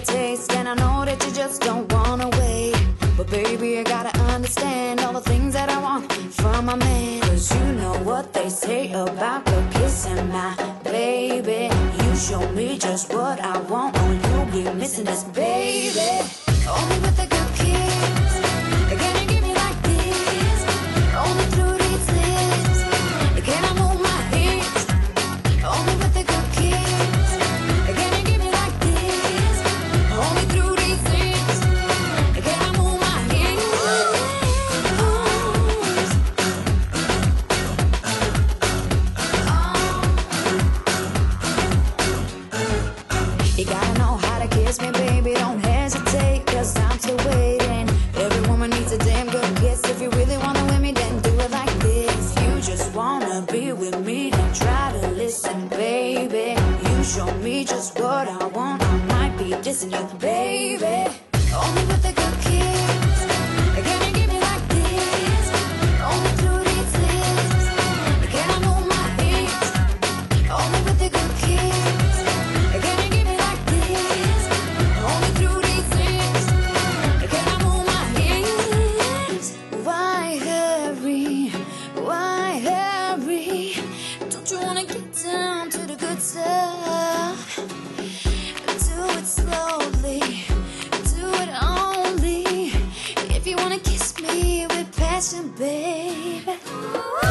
taste, and I know that you just don't wanna wait. But baby, I gotta understand all the things that I want from a man. Cause you know what they say about the kissing, my baby. You show me just what I want, oh, or you'll be missing this, baby. Oh, me, baby, don't hesitate, cause I'm still waiting. Every woman needs a damn good kiss. If you really wanna win me, then do it like this. You just wanna be with me, don't try to listen, baby. You show me just what I want, I might be dissing you, baby. Only with the baby.